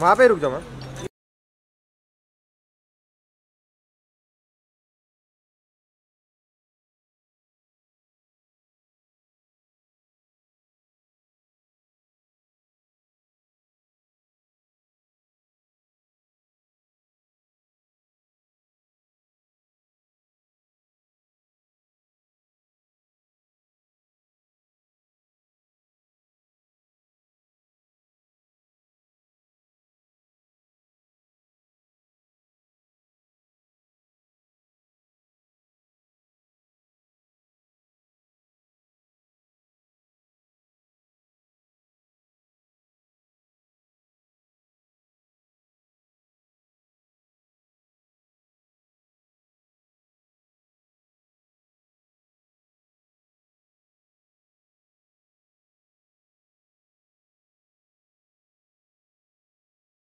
वहाँ पे रुक जाओ मैम